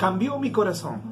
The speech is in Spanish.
cambió mi corazón.